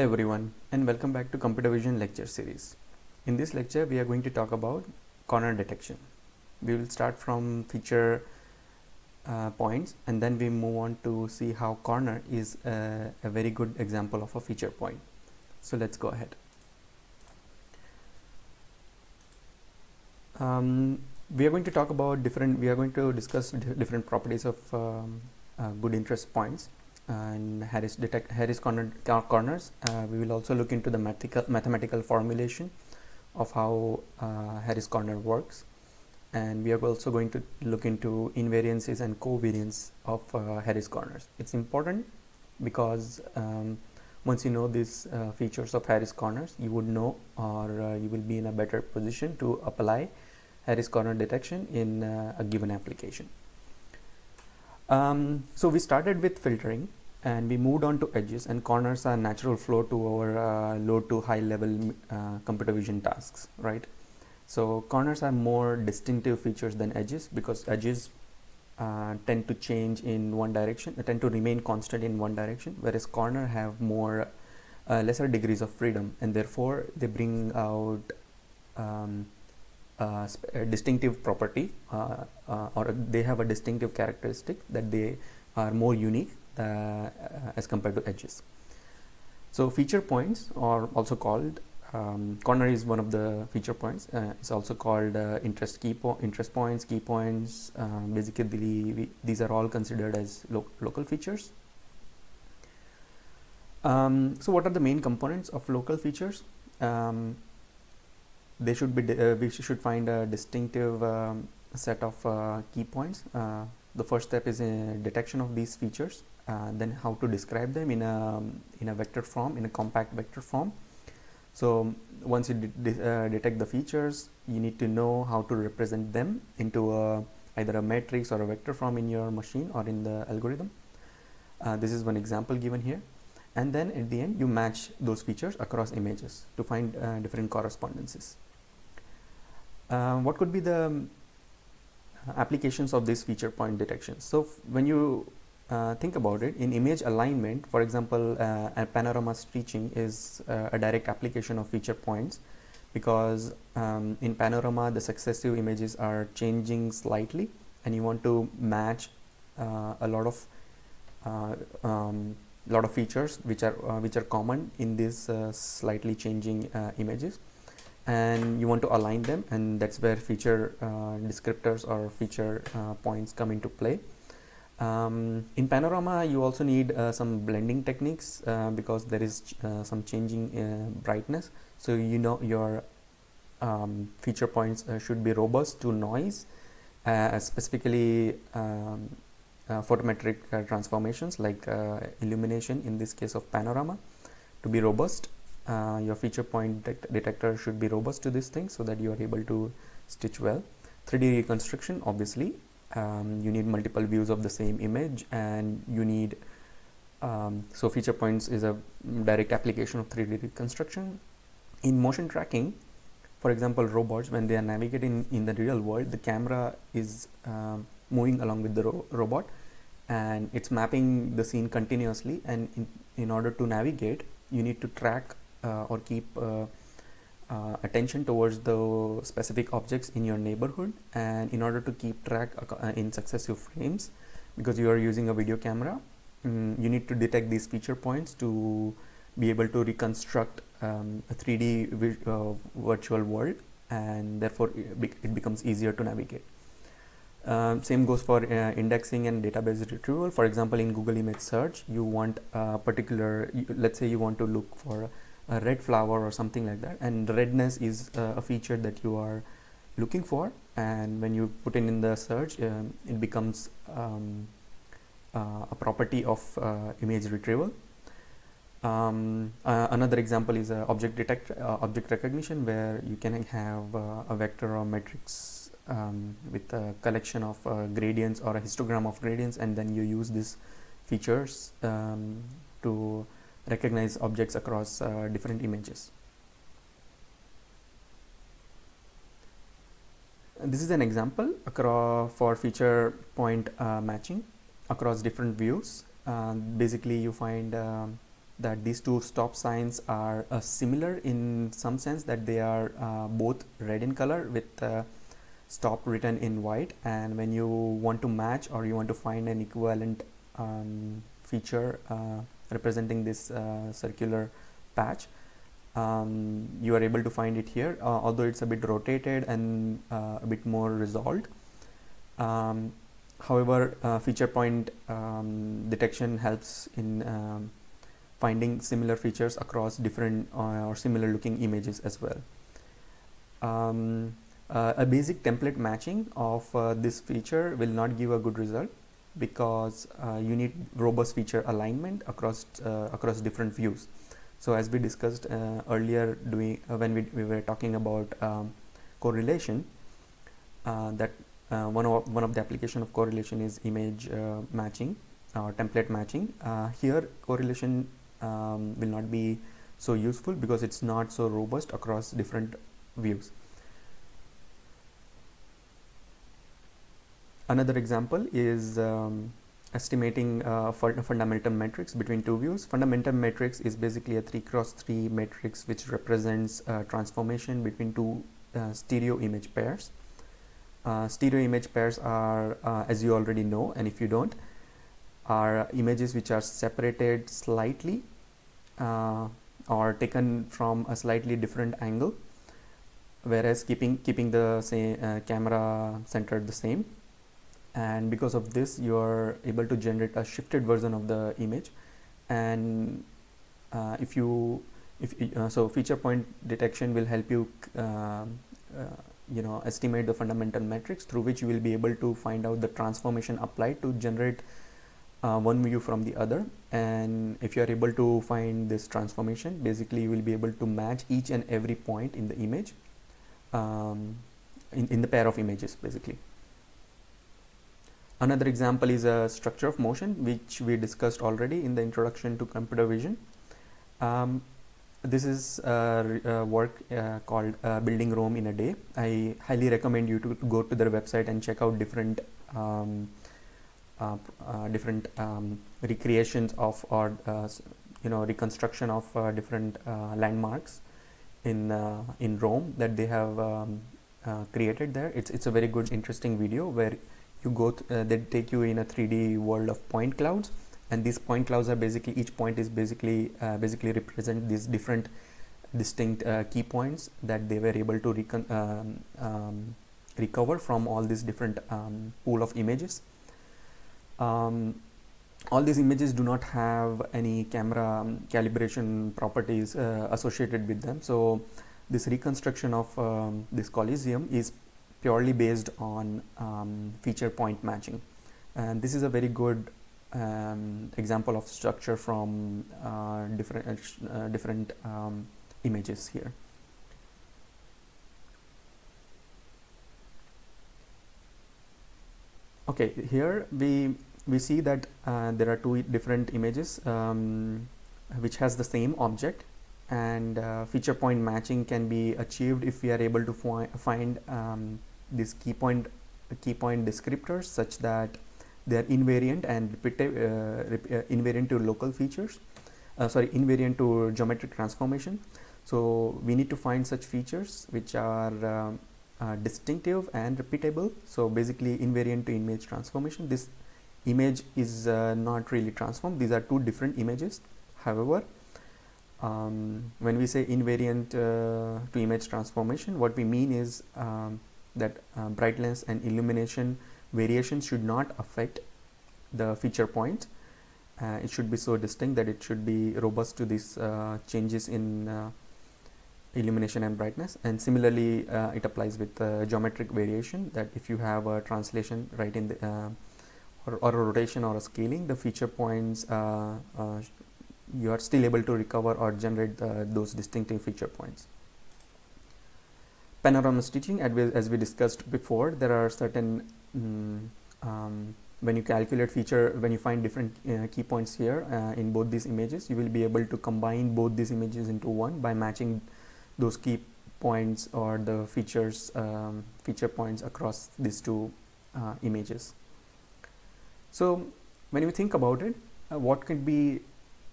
Hello everyone and welcome back to Computer Vision lecture series. In this lecture we are going to talk about corner detection. We will start from feature uh, points and then we move on to see how corner is a, a very good example of a feature point. So let's go ahead. Um, we are going to talk about different, we are going to discuss different properties of um, uh, good interest points and Harris detect Harris corner, corners. Uh, we will also look into the mathematical formulation of how uh, Harris corner works, and we are also going to look into invariances and covariance of uh, Harris corners. It's important because um, once you know these uh, features of Harris corners, you would know or uh, you will be in a better position to apply Harris corner detection in uh, a given application. Um, so we started with filtering and we moved on to edges and corners are natural flow to our uh, low to high level uh, computer vision tasks right? So corners are more distinctive features than edges because edges uh, tend to change in one direction uh, tend to remain constant in one direction whereas corner have more uh, lesser degrees of freedom and therefore they bring out um, a distinctive property uh, or they have a distinctive characteristic that they are more unique uh, as compared to edges. So feature points are also called um, corner is one of the feature points. Uh, it's also called uh, interest key po interest points, key points. Um, basically, we, these are all considered as lo local features. Um, so, what are the main components of local features? Um, they should be uh, we should find a distinctive um, set of uh, key points. Uh, the first step is detection of these features uh, then how to describe them in a in a vector form in a compact vector form. So once you de de uh, detect the features you need to know how to represent them into a, either a matrix or a vector form in your machine or in the algorithm. Uh, this is one example given here. And then at the end you match those features across images to find uh, different correspondences. Uh, what could be the applications of this feature point detection so when you uh, think about it. In image alignment for example uh, a panorama stitching is uh, a direct application of feature points because um, in panorama the successive images are changing slightly and you want to match uh, a lot of uh, um, lot of features which are uh, which are common in these slightly changing images. And you want to align them and that's where feature descriptors or feature points come into play um, in Panorama, you also need uh, some blending techniques uh, because there is ch uh, some changing uh, brightness. So you know your um, feature points uh, should be robust to noise, uh, specifically um, photometric transformations like illumination in this case of Panorama. To be robust, your feature point detect detector should be robust to this thing so that you are able to stitch well. 3D reconstruction obviously um, you need multiple views of the same image and you need um, so feature points is a direct application of 3D reconstruction in motion tracking for example robots when they are navigating in the real world the camera is um, moving along with the ro robot and it's mapping the scene continuously and in, in order to navigate you need to track uh, or keep uh, uh, attention towards the specific objects in your neighborhood and in order to keep track uh, in successive frames because you are using a video camera um, you need to detect these feature points to be able to reconstruct um, a 3D uh, virtual world and therefore it becomes easier to navigate. Um, same goes for uh, indexing and database retrieval. For example, in Google image search, you want a particular, let's say you want to look for a red flower or something like that and redness is uh, a feature that you are looking for and when you put in in the search um, it becomes um, uh, a property of uh, image retrieval. Um, uh, another example is uh, object detect uh, object recognition where you can have a vector or matrix um, with a collection of gradients or a histogram of gradients and then you use these features um, to recognize objects across uh, different images. This is an example across for feature point uh, matching across different views. Uh, basically, you find um, that these two stop signs are uh, similar in some sense that they are uh, both red in color with uh, stop written in white and when you want to match or you want to find an equivalent um, feature representing this uh, circular patch. Um, you are able to find it here uh, although it's a bit rotated and a bit more resolved. Um, however feature point um, detection helps in um, finding similar features across different uh, or similar looking images as well. Um, uh, a basic template matching of uh, this feature will not give a good result because uh, you need robust feature alignment across uh, across different views. So as we discussed uh, earlier doing when we, we were talking about um, correlation that one of one of the application of correlation is image matching or template matching. here correlation um, will not be so useful because it's not so robust across different views. Another example is um, estimating uh, fundamental matrix between two views. Fundamental matrix is basically a 3 cross 3 matrix which represents a transformation between two uh, stereo image pairs. Uh, stereo image pairs are, uh, as you already know, and if you don't, are images which are separated slightly uh, or taken from a slightly different angle whereas keeping keeping the same uh, camera centered the same and because of this you are able to generate a shifted version of the image. And uh, if you if uh, so feature point detection will help you uh, uh, you know estimate the fundamental matrix through which you will be able to find out the transformation applied to generate uh, one view from the other. And if you are able to find this transformation basically you will be able to match each and every point in the image um, in, in the pair of images basically another example is a structure of motion which we discussed already in the introduction to computer vision um, this is a, a work uh, called uh, building Rome in a day I highly recommend you to go to their website and check out different um, uh, uh, different um, recreations of or uh, you know reconstruction of different landmarks in in Rome that they have um, created there. It's it's a very good interesting video where you go they take you in a 3D world of point clouds and these point clouds are basically each point is basically uh, basically represent these different distinct uh, key points that they were able to um, um, recover from all these different um, pool of images. Um, all these images do not have any camera um, calibration properties uh, associated with them. So this reconstruction of um, this Colosseum is purely based on um, feature point matching. And this is a very good um, example of structure from uh, different uh, different um, images here. Okay here we we see that uh, there are two different images um, which has the same object. And uh, feature point matching can be achieved if we are able to find um, these key point key point descriptors such that they are invariant and repeated, uh, uh, invariant to local features uh, sorry invariant to geometric transformation. So we need to find such features which are um, uh, distinctive and repeatable. So basically invariant to image transformation. This image is uh, not really transformed. These are two different images. However um, when we say invariant uh, to image transformation what we mean is um, that uh, brightness and illumination variation should not affect the feature point. Uh, it should be so distinct that it should be robust to these uh, changes in uh, illumination and brightness. And similarly it applies with geometric variation that if you have a translation right in the or, or a rotation or a scaling the feature points uh, uh, you are still able to recover or generate those distinctive feature points panorama stitching as we discussed before there are certain mm, um, when you calculate feature when you find different uh, key points here uh, in both these images you will be able to combine both these images into one by matching those key points or the features um, feature points across these two uh, images so when you think about it, uh, what could be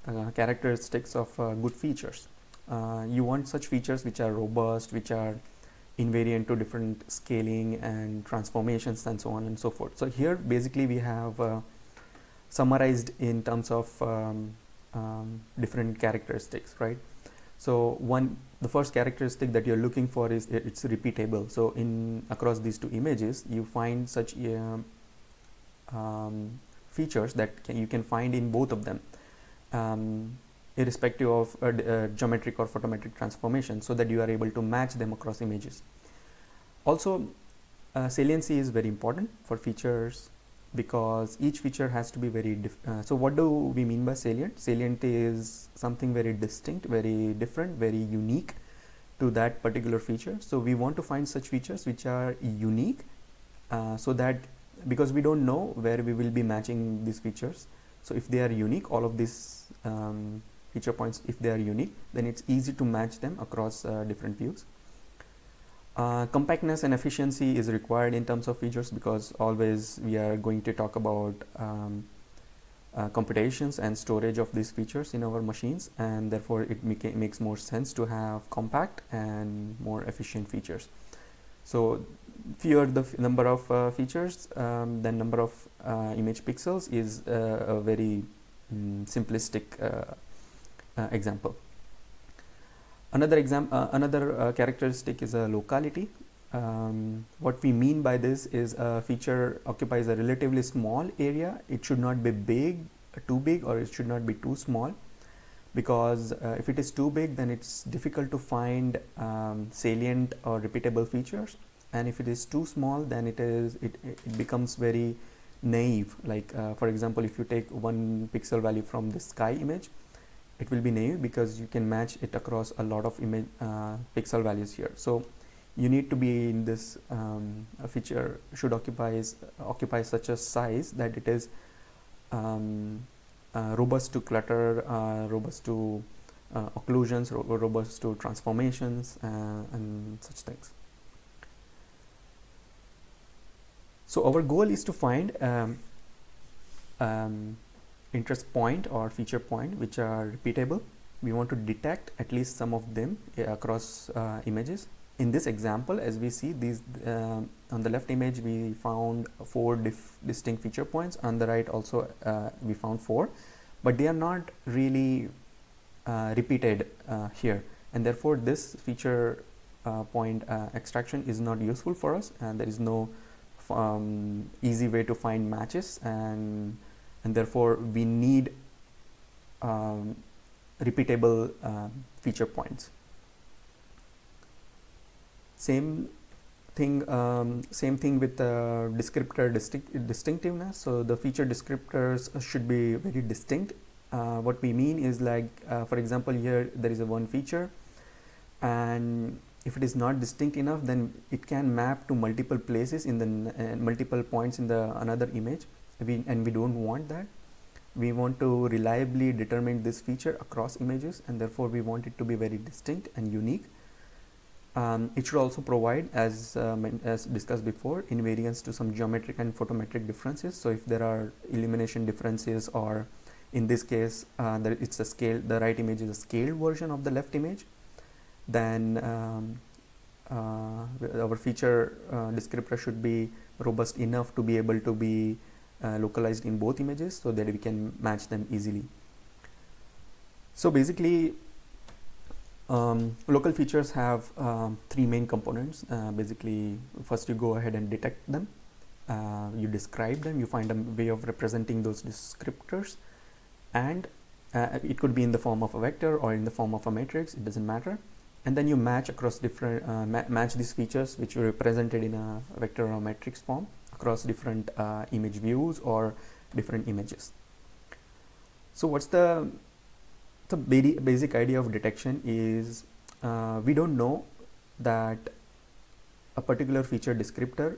uh, characteristics of uh, good features. You want such features which are robust, which are invariant to different scaling and transformations and so on and so forth. So here basically we have uh, summarized in terms of um, um, different characteristics, right? So one, the first characteristic that you're looking for is it's repeatable. So in across these two images, you find such um, um, features that can, you can find in both of them, um, irrespective of uh, uh, geometric or photometric transformation, so that you are able to match them across images. Also, uh, saliency is very important for features because each feature has to be very uh, so what do we mean by salient? Salient is something very distinct very different very unique to that particular feature. So we want to find such features which are unique uh, so that because we don't know where we will be matching these features. So if they are unique all of these um, feature points if they are unique then it's easy to match them across uh, different views uh, compactness and efficiency is required in terms of features because always we are going to talk about um, uh, computations and storage of these features in our machines and therefore it makes more sense to have compact and more efficient features. So fewer the number of uh, features um, than number of uh, image pixels is uh, a very um, simplistic uh, example. Another example, uh, another uh, characteristic is a locality. Um, what we mean by this is a feature occupies a relatively small area. It should not be big, too big, or it should not be too small, because uh, if it is too big, then it's difficult to find um, salient or repeatable features. And if it is too small, then it is it, it becomes very naive. Like uh, for example, if you take one pixel value from the sky image, it will be naive because you can match it across a lot of image uh, pixel values here. So you need to be in this um, feature should occupies occupy such a size that it is um, uh, robust to clutter uh, robust to uh, occlusions ro robust to transformations uh, and such things. So our goal is to find um, um interest point or feature point which are repeatable. We want to detect at least some of them uh, across uh, images. In this example as we see these uh, on the left image we found four distinct feature points. On the right also uh, we found four. But they are not really uh, repeated uh, here. And therefore this feature point extraction is not useful for us. And there is no um, easy way to find matches. And and therefore we need um, repeatable uh, feature points. Same thing, um, same thing with the descriptor distinct distinctiveness. So the feature descriptors should be very distinct. Uh, what we mean is like, uh, for example, here there is a one feature, and if it is not distinct enough, then it can map to multiple places in the uh, multiple points in the another image we and we don't want that. We want to reliably determine this feature across images and therefore we want it to be very distinct and unique. Um, it should also provide as um, as discussed before invariance to some geometric and photometric differences. So if there are illumination differences or in this case uh, it's a scale the right image is a scaled version of the left image then um, uh, our feature uh, descriptor should be robust enough to be able to be uh, localized in both images so that we can match them easily. So basically um, local features have um, three main components. Uh, basically first you go ahead and detect them, uh, you describe them, you find a way of representing those descriptors and uh, it could be in the form of a vector or in the form of a matrix, it doesn't matter. And then you match across different, uh, ma match these features which are represented in a vector or matrix form across different uh, image views or different images. So what's the the basic idea of detection is uh, we don't know that a particular feature descriptor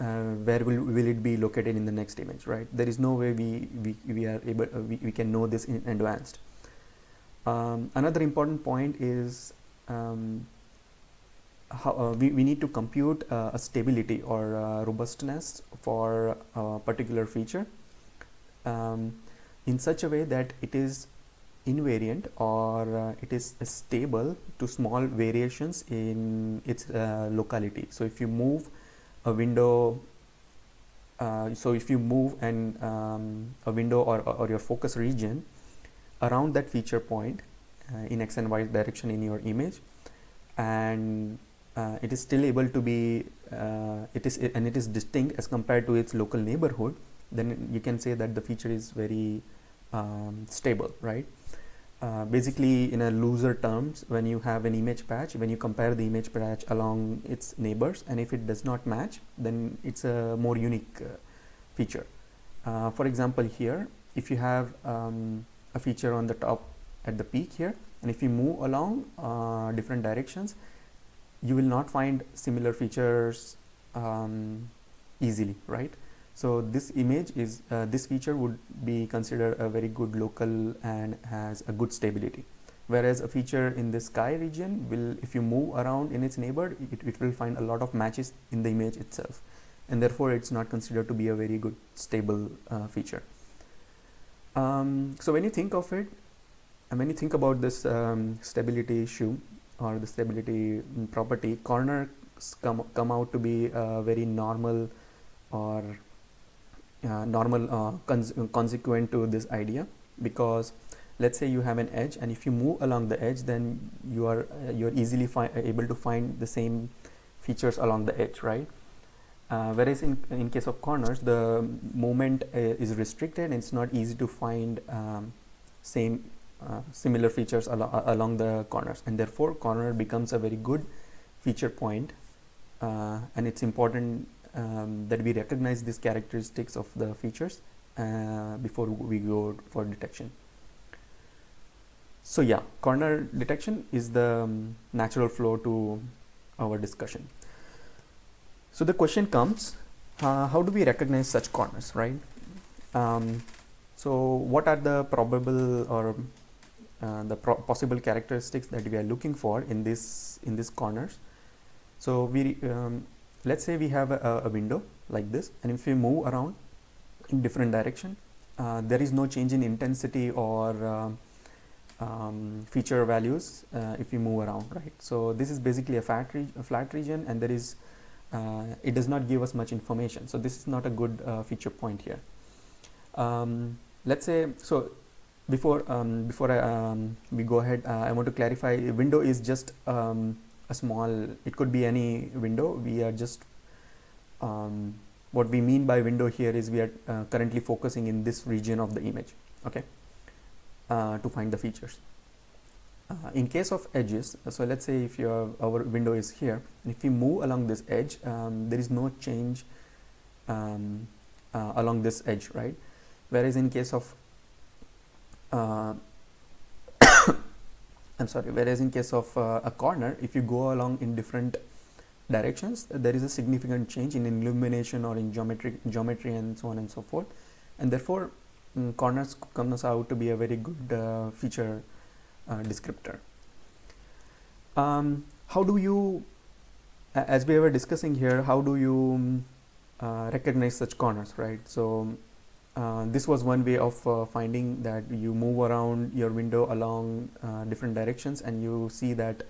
uh, where will, will it be located in the next image right there is no way we we, we are able uh, we, we can know this in advanced um, another important point is um, how, uh, we, we need to compute uh, a stability or uh, robustness for a particular feature um, in such a way that it is invariant or uh, it is stable to small variations in its uh, locality. So if you move a window uh, so if you move and um, a window or, or your focus region around that feature point in x and y direction in your image and uh, it is still able to be uh, it is and it is distinct as compared to its local neighborhood then you can say that the feature is very um, stable right? Uh, basically in a looser terms when you have an image patch when you compare the image patch along its neighbors and if it does not match then it's a more unique uh, feature. Uh, for example here if you have um, a feature on the top at the peak here and if you move along uh, different directions you will not find similar features um, easily right? So this image is uh, this feature would be considered a very good local and has a good stability. Whereas a feature in the sky region will if you move around in its neighbor it, it will find a lot of matches in the image itself. And therefore it's not considered to be a very good stable uh, feature. Um, so when you think of it and when you think about this um, stability issue or the stability property corners come, come out to be a very normal or uh, normal uh, cons consequent to this idea. Because let's say you have an edge and if you move along the edge then you are uh, you're easily able to find the same features along the edge right? Uh, whereas in, in case of corners the movement uh, is restricted and it's not easy to find um, same uh, similar features al along the corners and therefore corner becomes a very good feature point and it's important um, that we recognize these characteristics of the features uh, before we go for detection. So yeah, corner detection is the um, natural flow to our discussion. So the question comes, uh, how do we recognize such corners, right? Um, so what are the probable or uh, the pro possible characteristics that we are looking for in this in these corners? So we um, let's say we have a, a, window like this and if we move around in different direction uh, there is no change in intensity or uh, um, feature values uh, if we move around right? So this is basically a flat, a flat region and there is uh, it does not give us much information. So this is not a good uh, feature point here. Um, let's say so before um, before I, um, we go ahead uh, I want to clarify window is just um, a small it could be any window. We are just um, what we mean by window here is we are uh, currently focusing in this region of the image okay uh, to find the features. Uh, in case of edges so let's say if your our window is here and if we move along this edge um, there is no change um, uh, along this edge right? Whereas in case of I'm sorry whereas in case of uh, a corner if you go along in different directions there is a significant change in illumination or in geometry geometry and so on and so forth. And therefore um, corners comes out to be a very good uh, feature uh, descriptor. Um, how do you as we were discussing here how do you um, uh, recognize such corners right? So uh, this was one way of uh, finding that you move around your window along uh, different directions and you see that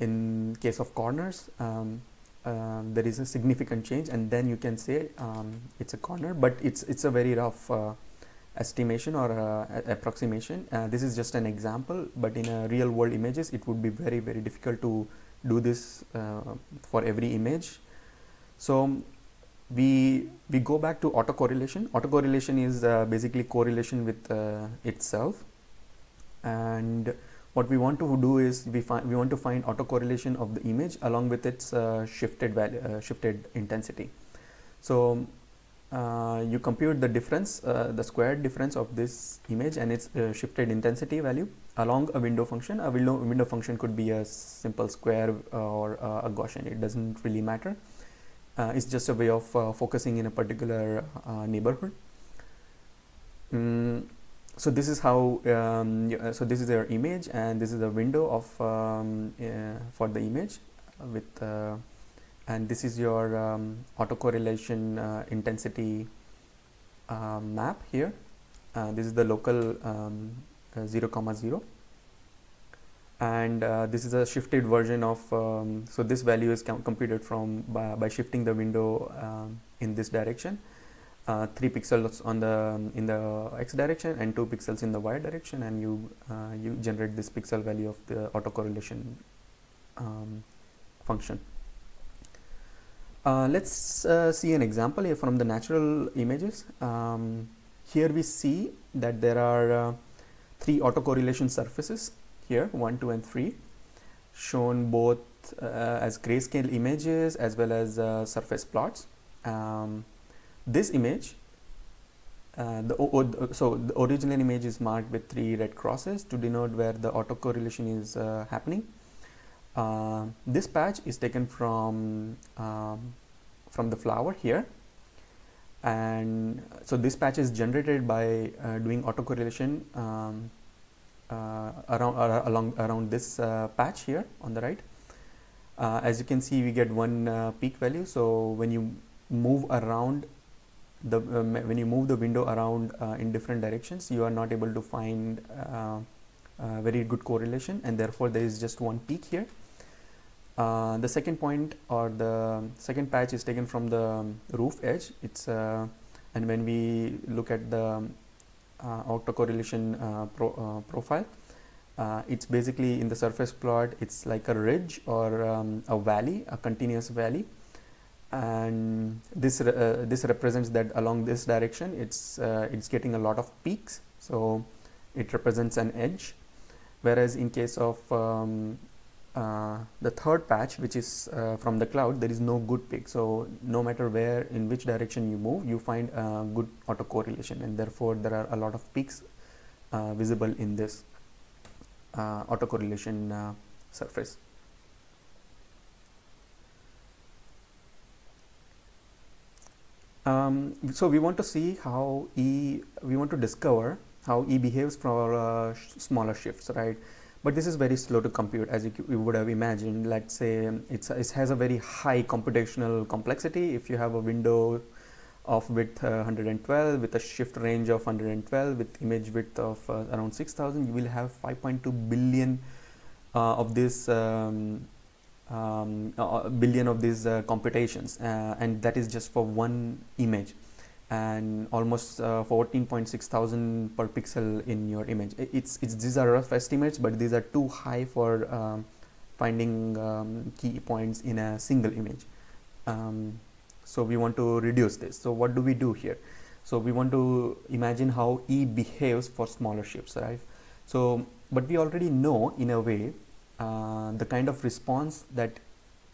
in case of corners um, um, there is a significant change and then you can say um, it's a corner but it's it's a very rough uh, estimation or uh, approximation. This is just an example but in real world images it would be very very difficult to do this for every image. So we we go back to autocorrelation. Autocorrelation is uh, basically correlation with uh, itself. And what we want to do is we find we want to find autocorrelation of the image along with its uh, shifted value uh, shifted intensity. So uh, you compute the difference uh, the squared difference of this image and its shifted intensity value along a window function. A window window function could be a simple square or a Gaussian. It doesn't really matter it's just a way of uh, focusing in a particular uh, neighborhood. Mm, so this is how um, so this is your image and this is the window of um, for the image with and this is your um, autocorrelation uh, intensity uh, map here. Uh, this is the local um, uh, 0 comma 0 and uh, this is a shifted version of um, so this value is com computed from by, by, shifting the window um, in this direction. Uh, 3 pixels on the in the x direction and 2 pixels in the y direction and you uh, you generate this pixel value of the autocorrelation um, function. Uh, let's uh, see an example here from the natural images. Um, here we see that there are uh, three autocorrelation surfaces here 1 2 and 3 shown both uh, as grayscale images as well as uh, surface plots. Um, this image uh, the so the original image is marked with three red crosses to denote where the autocorrelation is uh, happening. Uh, this patch is taken from um, from the flower here. And so this patch is generated by uh, doing autocorrelation um, around uh, along around this uh, patch here on the right. As you can see we get one peak value. So when you move around the when you move the window around in different directions you are not able to find a very good correlation and therefore there is just one peak here. Uh, the second point or the second patch is taken from the roof edge. It's uh, and when we look at the uh, autocorrelation uh, pro, uh, profile. It's basically in the surface plot it's like a ridge or um, a valley a continuous valley. And this uh, this represents that along this direction it's uh, it's getting a lot of peaks. So it represents an edge. Whereas in case of um, uh, the third patch which is uh, from the cloud there is no good peak so no matter where in which direction you move you find a good autocorrelation and therefore there are a lot of peaks uh, visible in this uh, autocorrelation surface. Um, so we want to see how E we want to discover how E behaves for smaller shifts right but this is very slow to compute as you, you would have imagined. Let's say it has a very high computational complexity. If you have a window of width uh, 112 with a shift range of 112 with image width of uh, around 6000 you will have 5.2 billion uh, of this um, um, uh, billion of these uh, computations uh, and that is just for one image and almost uh, 14.6 thousand per pixel in your image. It's it's these are rough estimates but these are too high for um, finding um, key points in a single image. Um, so we want to reduce this. So what do we do here? So we want to imagine how E behaves for smaller ships right? So but we already know in a way uh, the kind of response that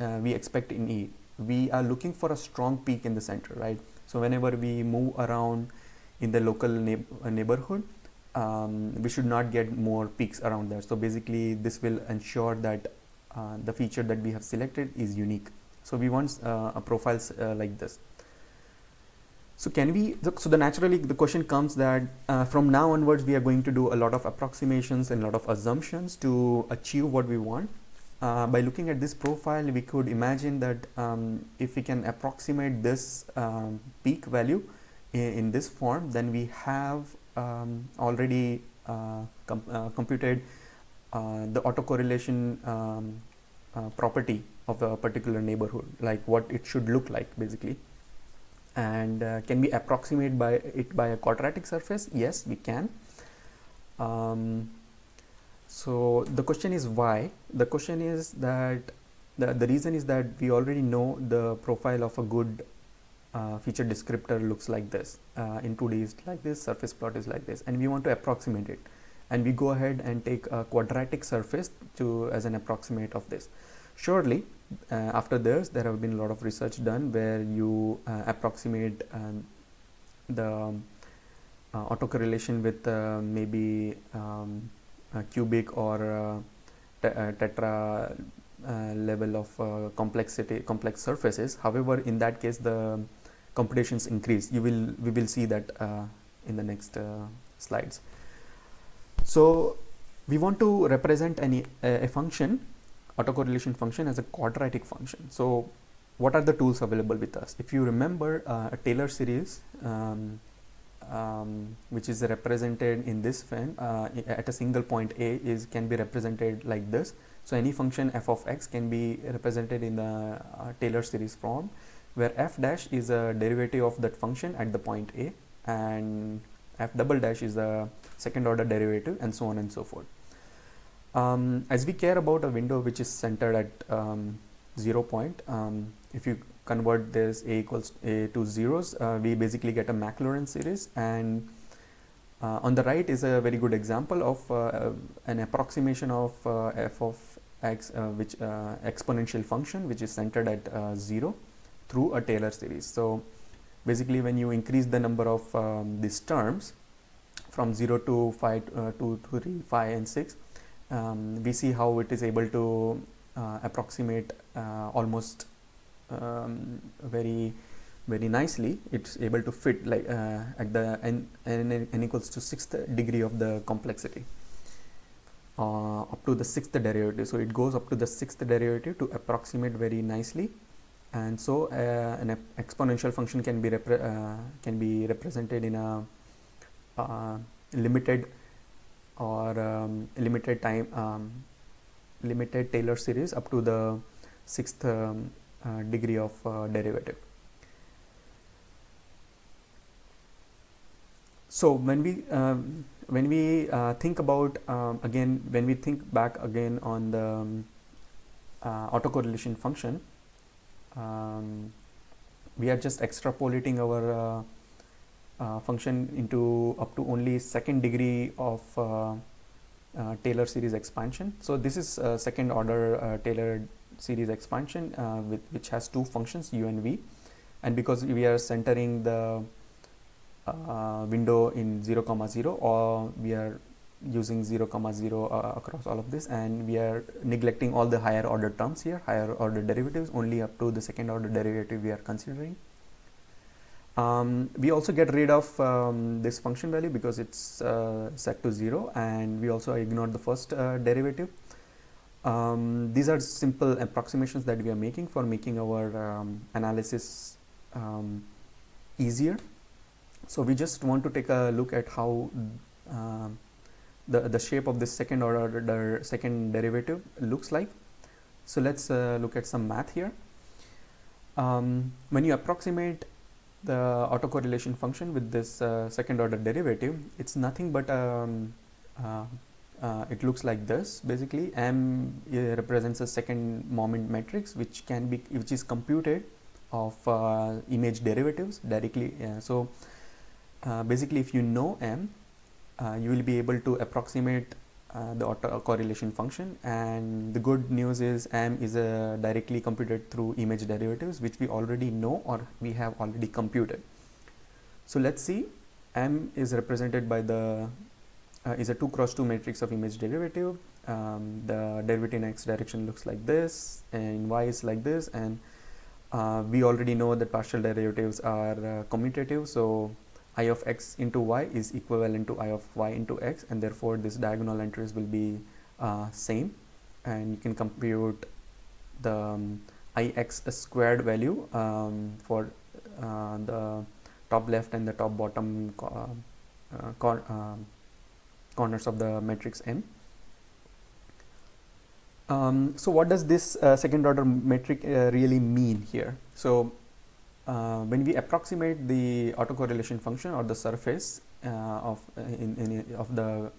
uh, we expect in E. We are looking for a strong peak in the center right so whenever we move around in the local uh, neighborhood um, we should not get more peaks around there. So basically this will ensure that uh, the feature that we have selected is unique. So we want uh, a profiles uh, like this. So can we so the naturally the question comes that uh, from now onwards we are going to do a lot of approximations and a lot of assumptions to achieve what we want uh, by looking at this profile we could imagine that um, if we can approximate this um, peak value in, in, this form then we have um, already uh, com uh, computed uh, the autocorrelation um, uh, property of a particular neighborhood like what it should look like basically. And uh, can we approximate by it by a quadratic surface? Yes we can. Um, so the question is why? The question is that the, the reason is that we already know the profile of a good uh, feature descriptor looks like this uh, in 2d is like this surface plot is like this and we want to approximate it. And we go ahead and take a quadratic surface to as an approximate of this. Surely uh, after this there have been a lot of research done where you uh, approximate um, the uh, autocorrelation with uh, maybe um, cubic or uh, uh, tetra uh, level of complexity complex surfaces. However in that case the computations increase. You will we will see that in the next slides. So we want to represent any a function autocorrelation function as a quadratic function. So what are the tools available with us? If you remember uh, a Taylor series um, um, which is represented in this frame uh, at a single point a is can be represented like this. So any function f of x can be represented in the uh, Taylor series form where f dash is a derivative of that function at the point a and f double dash is a second order derivative and so on and so forth. Um, as we care about a window which is centered at um, zero point um, if you convert this a equals a to zeros uh, we basically get a Maclaurin series. And uh, on the right is a very good example of uh, an approximation of uh, f of x uh, which uh, exponential function which is centered at 0 through a Taylor series. So basically when you increase the number of um, these terms from 0 to 5 to 3 5 and 6 um, we see how it is able to approximate almost um, very very nicely it's able to fit like uh, at the n, n, n equals to sixth degree of the complexity uh, up to the sixth derivative. So it goes up to the sixth derivative to approximate very nicely. And so uh, an exponential function can be uh, can be represented in a uh, limited or um, limited time um, limited Taylor series up to the sixth um, degree of uh, derivative. So when we um, when we uh, think about um, again when we think back again on the um, autocorrelation function, um, we are just extrapolating our uh, function into up to only second degree of uh, uh, Taylor series expansion. So this is second order Taylor series expansion uh, with which has two functions u and v. And because we are centering the uh, window in 0 comma 0 or we are using 0 comma 0 uh, across all of this and we are neglecting all the higher order terms here higher order derivatives only up to the second order derivative we are considering. Um, we also get rid of um, this function value because it's uh, set to 0 and we also ignore the first uh, derivative um, these are simple approximations that we are making for making our um, analysis um, easier. So we just want to take a look at how uh, the, the shape of this second order the second derivative looks like. So let's uh, look at some math here. Um, when you approximate the autocorrelation function with this uh, second order derivative, it's nothing but um, uh, it looks like this basically. M uh, represents a second moment matrix which can be which is computed of uh, image derivatives directly so uh, basically if you know m uh, you will be able to approximate the autocorrelation function. And the good news is m is a directly computed through image derivatives which we already know or we have already computed. So let's see. M is represented by the uh, is a 2 cross 2 matrix of image derivative. Um, the derivative in x direction looks like this and y is like this and uh, we already know that partial derivatives are uh, commutative so i of x into y is equivalent to i of y into x and therefore this diagonal entries will be uh, same. And you can compute the um, ix squared value um, for uh, the top left and the top bottom uh, um, corners of the matrix M. Um, so what does this uh, second order metric uh, really mean here? So uh, when we approximate the autocorrelation function or the surface uh, of uh, in, in, of the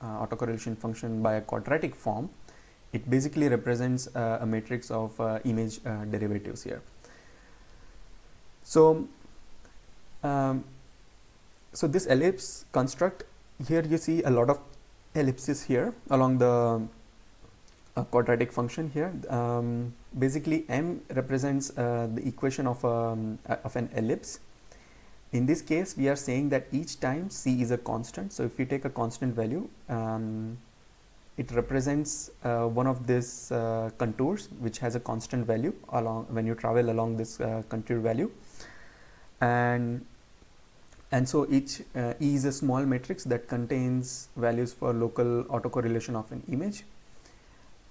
uh, autocorrelation function by a quadratic form, it basically represents a matrix of image derivatives here. So um, so this ellipse construct here you see a lot of ellipses here along the uh, quadratic function here. Um, basically m represents uh, the equation of, um, of an ellipse. In this case we are saying that each time c is a constant. So if we take a constant value um, it represents uh, one of these uh, contours which has a constant value along when you travel along this uh, contour value. And and so each uh, E is a small matrix that contains values for local autocorrelation of an image.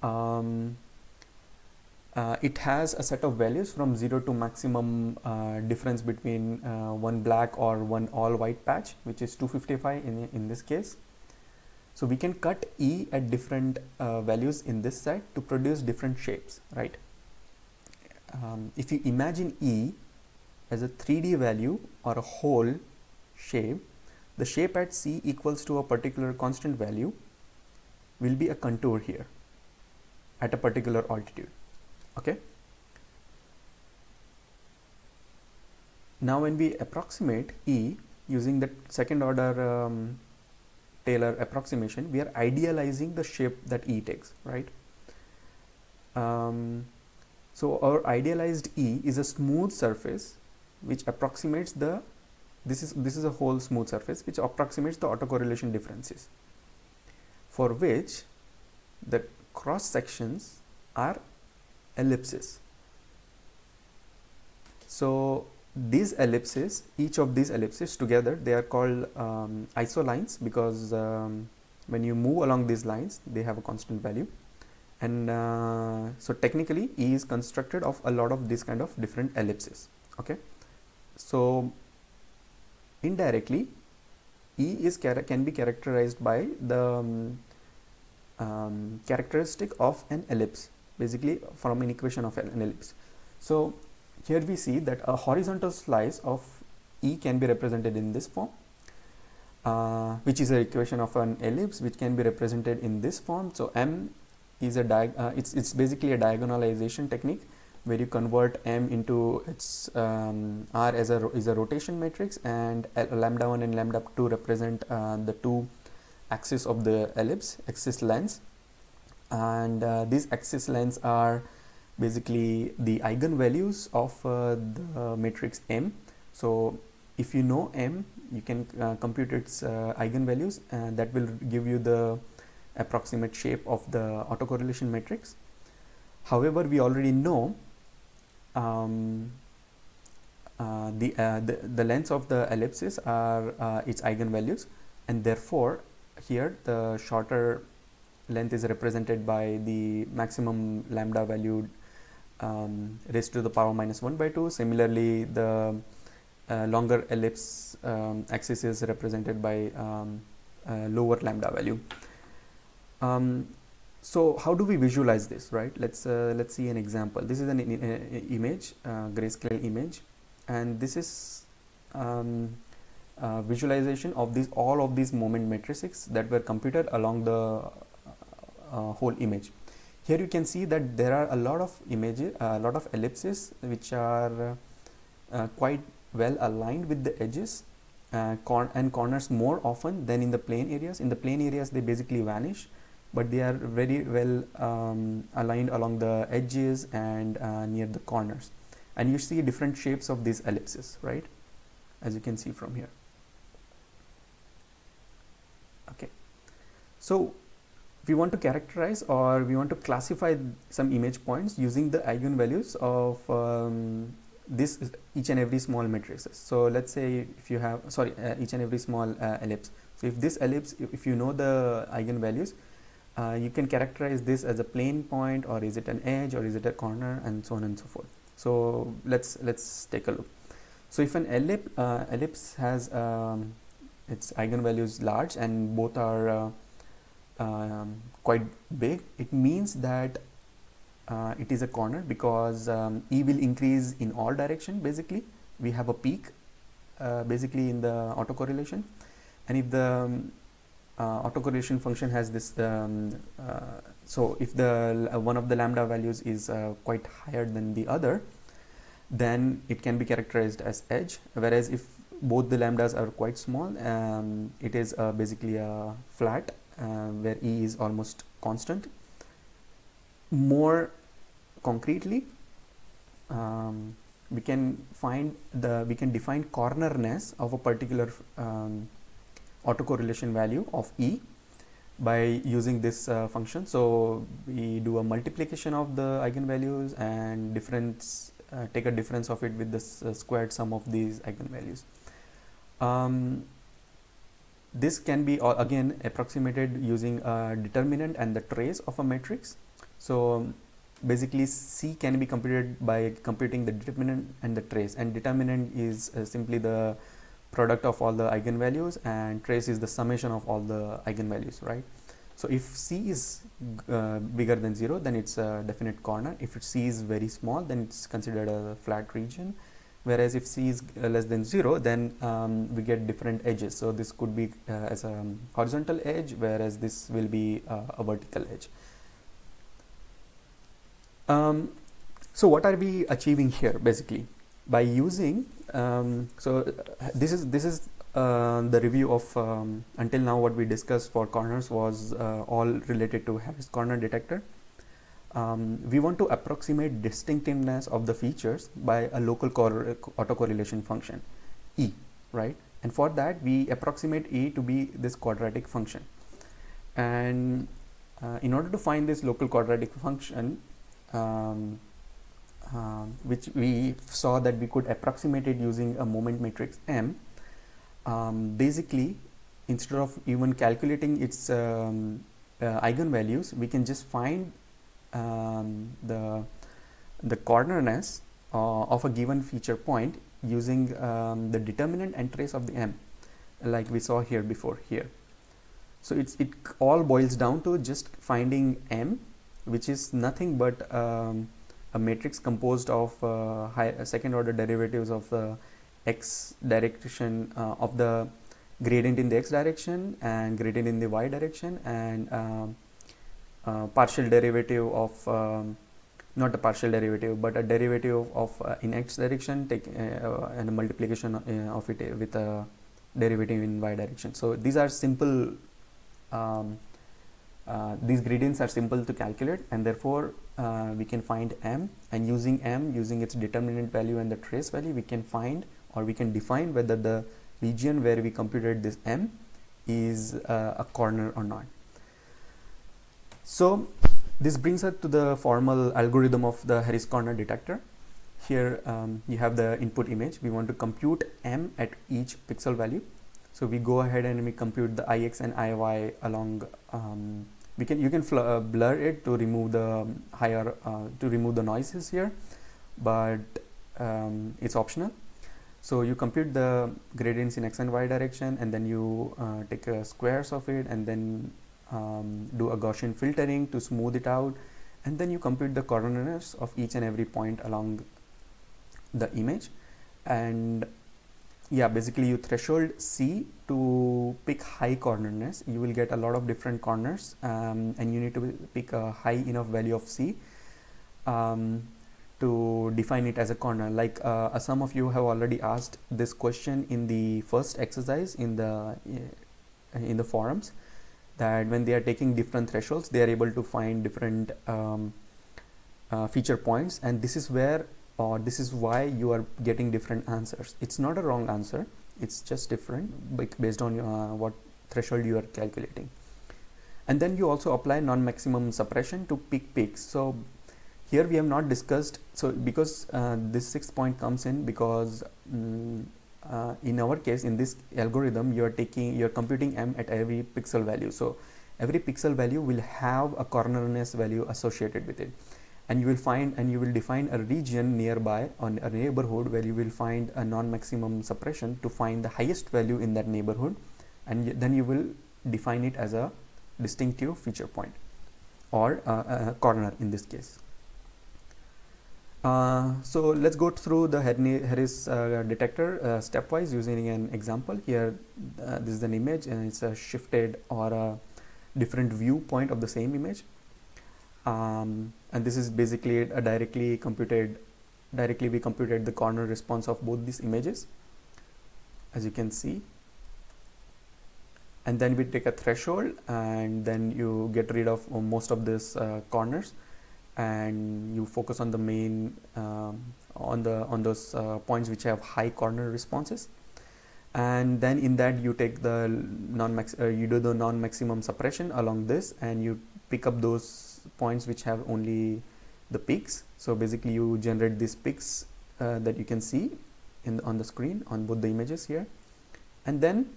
Um, uh, it has a set of values from 0 to maximum uh, difference between uh, one black or one all white patch which is 255 in, in this case. So we can cut E at different uh, values in this set to produce different shapes, right? Um, if you imagine E as a 3D value or a whole shape, the shape at C equals to a particular constant value will be a contour here at a particular altitude okay? Now when we approximate E using the second order um, Taylor approximation we are idealizing the shape that E takes right? Um, so our idealized E is a smooth surface which approximates the this is this is a whole smooth surface which approximates the autocorrelation differences for which the cross sections are ellipses. So these ellipses, each of these ellipses together, they are called um, isolines because um, when you move along these lines, they have a constant value. And uh, so technically E is constructed of a lot of these kind of different ellipses. Okay. So indirectly E is can be characterized by the um, um, characteristic of an ellipse basically from an equation of an ellipse. So here we see that a horizontal slice of E can be represented in this form uh, which is an equation of an ellipse which can be represented in this form. So M is a uh, it's, it's basically a diagonalization technique where you convert M into its um, R as a, is a rotation matrix and lambda 1 and lambda 2 represent uh, the two axes of the ellipse axis lengths and uh, these axis lengths are basically the eigenvalues of uh, the matrix M. So if you know M, you can uh, compute its uh, eigenvalues and that will give you the approximate shape of the autocorrelation matrix. However, we already know um, uh, the, uh, the, the lengths of the ellipses are its eigenvalues and therefore here the shorter length is represented by the maximum lambda value um, raised to the power minus 1 by 2. Similarly, the uh, longer ellipse um, axis is represented by um, lower lambda value. So how do we visualize this, right? Let's uh, let's see an example. This is an image, uh, grayscale image, and this is um, visualization of these all of these moment matrices that were computed along the uh, whole image here you can see that there are a lot of images a lot of ellipses which are uh, quite well aligned with the edges uh, cor and corners more often than in the plane areas in the plane areas they basically vanish but they are very well um, aligned along the edges and uh, near the corners and you see different shapes of these ellipses right as you can see from here okay so we want to characterize or we want to classify some image points using the eigenvalues of um, this each and every small matrices. So let's say if you have sorry uh, each and every small uh, ellipse. So if this ellipse if you know the eigenvalues uh, you can characterize this as a plane point or is it an edge or is it a corner and so on and so forth. So let's let's take a look. So if an ellipse uh, ellipse has um, its eigenvalues large and both are uh, um, quite big it means that uh, it is a corner because um, E will increase in all direction basically we have a peak uh, basically in the autocorrelation and if the um, uh, autocorrelation function has this um, uh, so if the uh, one of the lambda values is uh, quite higher than the other then it can be characterized as edge whereas if both the lambdas are quite small um, it is basically a flat uh, where E is almost constant. More concretely, um, we can find the we can define cornerness of a particular um, autocorrelation value of E by using this uh, function. So we do a multiplication of the eigenvalues and difference uh, take a difference of it with the uh, squared sum of these eigenvalues. Um, this can be uh, again approximated using a determinant and the trace of a matrix. So basically C can be computed by computing the determinant and the trace and determinant is uh, simply the product of all the eigenvalues and trace is the summation of all the eigenvalues right? So if C is uh, bigger than 0 then it's a definite corner. If C is very small then it's considered a flat region. Whereas if C is uh, less than 0 then um, we get different edges. So this could be uh, as a horizontal edge whereas this will be uh, a vertical edge. Um, so what are we achieving here basically by using um, so this is this is uh, the review of um, until now what we discussed for corners was uh, all related to Harris corner detector. Um, we want to approximate distinctiveness of the features by a local autocorrelation function e right? And for that we approximate e to be this quadratic function. And uh, in order to find this local quadratic function um, uh, which we saw that we could approximate it using a moment matrix M. Um, basically, instead of even calculating its um, uh, eigenvalues, we can just find um, the the cornerness uh, of a given feature point using um, the determinant and trace of the M, like we saw here before here. So it's it all boils down to just finding M which is nothing but um, a matrix composed of uh, high, uh, second order derivatives of the x direction uh, of the gradient in the x direction and gradient in the y direction and um, uh, partial derivative of um, not a partial derivative but a derivative of uh, in x direction take uh, and a multiplication of it with a derivative in y direction. So these are simple um, uh, these gradients are simple to calculate and therefore uh, we can find m and using m using its determinant value and the trace value we can find or we can define whether the region where we computed this m is uh, a corner or not. So this brings us to the formal algorithm of the Harris corner detector. Here um, you have the input image. We want to compute m at each pixel value. So we go ahead and we compute the ix and iy along um, we can you can uh, blur it to remove the higher uh, to remove the noises here but um, it's optional. So you compute the gradients in x and y direction and then you uh, take squares of it and then um, do a Gaussian filtering to smooth it out and then you compute the corners of each and every point along the image and yeah basically you threshold C to pick high cornerness. You will get a lot of different corners um, and you need to pick a high enough value of C um, to define it as a corner. Like uh, some of you have already asked this question in the first exercise in the uh, in the forums that when they are taking different thresholds they are able to find different um, uh, feature points. And this is where or this is why you are getting different answers. It's not a wrong answer. It's just different based on uh, what threshold you are calculating. And then you also apply non-maximum suppression to pick peaks. So here we have not discussed so because uh, this sixth point comes in because um, uh, in our case in this algorithm you are taking you are computing m at every pixel value. So every pixel value will have a cornerness value associated with it and you will find and you will define a region nearby on a neighborhood where you will find a non-maximum suppression to find the highest value in that neighborhood. And then you will define it as a distinctive feature point or a corner in this case. Uh, so let's go through the Harris uh, detector uh, stepwise using an example here. Uh, this is an image and it's a shifted or a different viewpoint of the same image. Um, and this is basically a directly computed directly we computed the corner response of both these images as you can see. And then we take a threshold and then you get rid of most of these uh, corners and you focus on the main um, on the on those uh, points which have high corner responses. And then in that you take the non-max uh, you do the non-maximum suppression along this and you pick up those points which have only the peaks. So basically you generate these peaks uh, that you can see in the, on the screen on both the images here. And then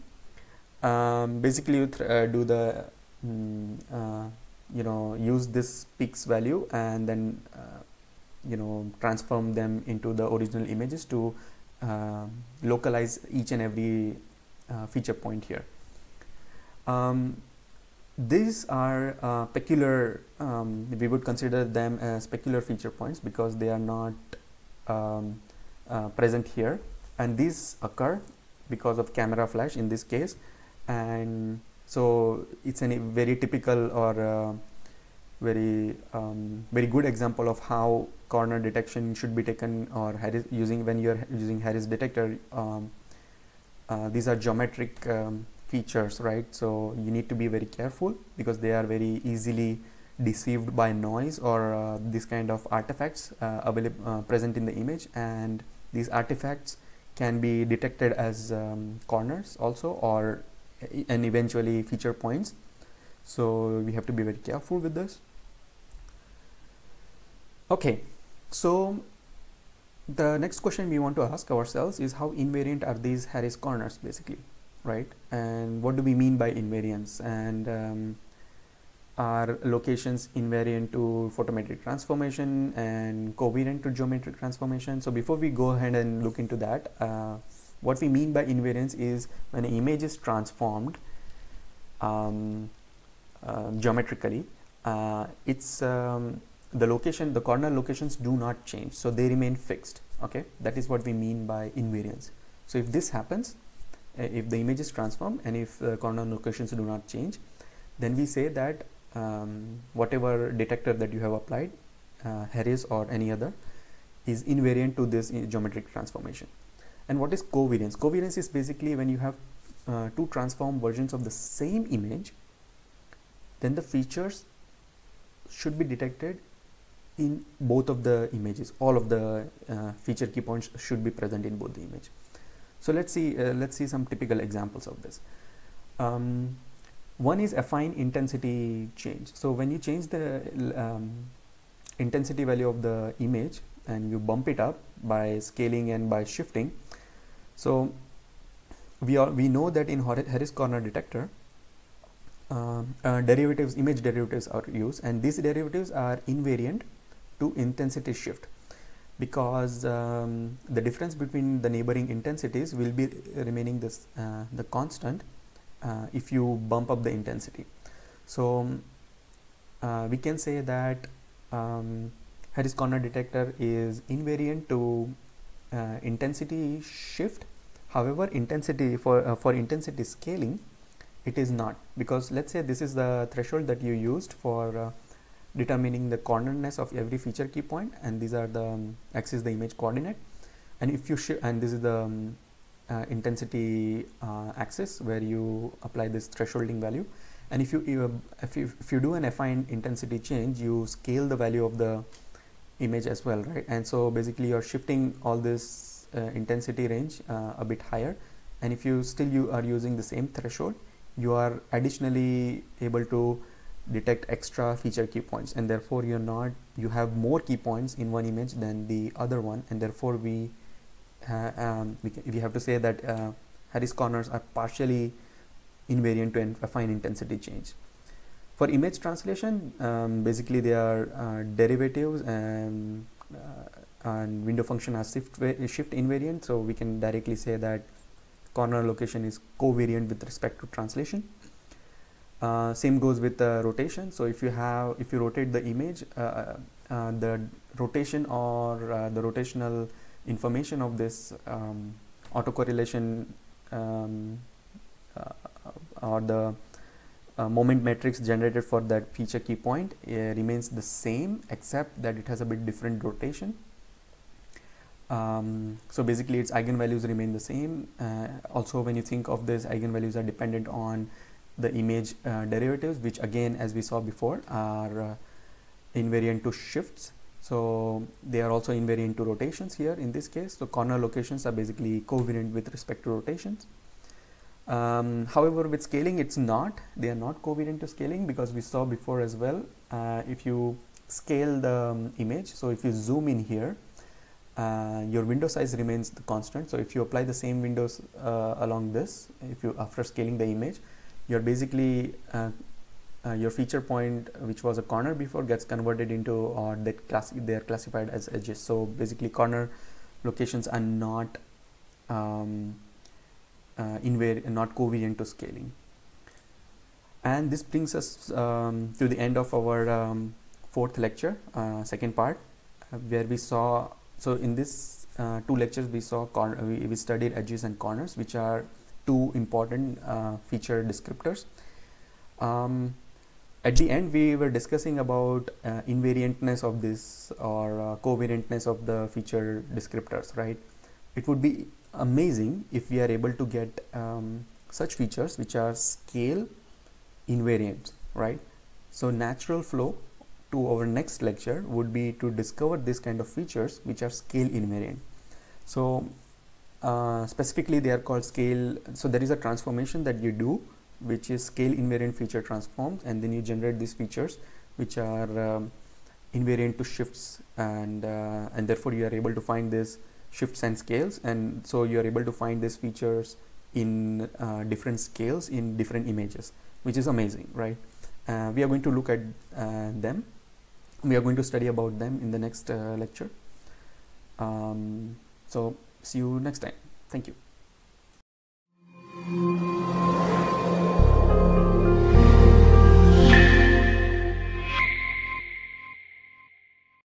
um, basically you uh, do the mm, uh, you know use this peaks value and then uh, you know transform them into the original images to uh, localize each and every uh, feature point here. Um, these are uh, peculiar um, we would consider them as peculiar feature points because they are not um, uh, present here. And these occur because of camera flash in this case. And so it's a very typical or uh, very um, very good example of how corner detection should be taken or Harris using when you're using Harris detector um, uh, these are geometric um, features right? So you need to be very careful because they are very easily deceived by noise or uh, this kind of artifacts uh, available uh, present in the image. And these artifacts can be detected as um, corners also or and eventually feature points. So we have to be very careful with this. Okay. So the next question we want to ask ourselves is how invariant are these Harris corners basically right? And what do we mean by invariance? And um, are locations invariant to photometric transformation and covariant to geometric transformation? So before we go ahead and look into that uh, what we mean by invariance is when an image is transformed um, uh, geometrically uh, it's um, the location the corner locations do not change. So they remain fixed okay? That is what we mean by invariance. So if this happens if the image is transformed and if the corner locations do not change then we say that um, whatever detector that you have applied uh, Harris or any other is invariant to this geometric transformation. And what is covariance? Covariance is basically when you have uh, two transform versions of the same image then the features should be detected in both of the images. All of the uh, feature key points should be present in both the image so let's see uh, let's see some typical examples of this. Um, one is affine intensity change. So when you change the um, intensity value of the image and you bump it up by scaling and by shifting so we are we know that in Harris corner detector uh, uh, derivatives image derivatives are used and these derivatives are invariant to intensity shift because um, the difference between the neighboring intensities will be remaining this uh, the constant uh, if you bump up the intensity. So uh, we can say that um, Harris corner detector is invariant to uh, intensity shift. However intensity for uh, for intensity scaling it is not. Because let's say this is the threshold that you used for uh, determining the cornerness of every feature key point and these are the um, axis the image coordinate. And if you and this is the um, uh, intensity uh, axis where you apply this thresholding value. And if you, you if you if you do an affine intensity change you scale the value of the image as well right? And so basically you're shifting all this uh, intensity range uh, a bit higher. And if you still you are using the same threshold you are additionally able to detect extra feature key points and therefore you're not you have more key points in one image than the other one and therefore we uh, um, we, we have to say that uh, Harris corners are partially invariant to affine intensity change. For image translation um, basically they are uh, derivatives and uh, and window function are shift shift invariant so we can directly say that corner location is covariant with respect to translation uh, same goes with the rotation. So if you have if you rotate the image uh, uh, uh the rotation or uh, the rotational information of this um, autocorrelation um, or the moment matrix generated for that feature key point remains the same except that it has a bit different rotation. Um, so basically its eigenvalues remain the same. Also when you think of this eigenvalues are dependent on the image uh, derivatives which again as we saw before are uh, invariant to shifts. So they are also invariant to rotations here in this case. So corner locations are basically covariant with respect to rotations. Um, however with scaling it's not. They are not covariant to scaling because we saw before as well uh, if you scale the um, image so if you zoom in here uh, your window size remains constant. So if you apply the same windows uh, along this if you after scaling the image you're basically uh, uh, your feature point which was a corner before gets converted into or that class they are classified as edges. So basically corner locations are not um, uh, not covariant to scaling. And this brings us um, to the end of our um, fourth lecture uh, second part uh, where we saw so in this uh, two lectures we saw we, we studied edges and corners which are two important uh, feature descriptors. Um, at the end we were discussing about uh, invariantness of this or uh, covariantness of the feature descriptors right? It would be amazing if we are able to get um, such features which are scale invariant right? So natural flow to our next lecture would be to discover this kind of features which are scale invariant. So uh, specifically they are called scale so there is a transformation that you do which is scale invariant feature transforms and then you generate these features which are um, invariant to shifts and uh, and therefore you are able to find this shifts and scales and so you are able to find these features in uh, different scales in different images which is amazing right? Uh, we are going to look at uh, them. We are going to study about them in the next lecture. Um, so See you next time. Thank you.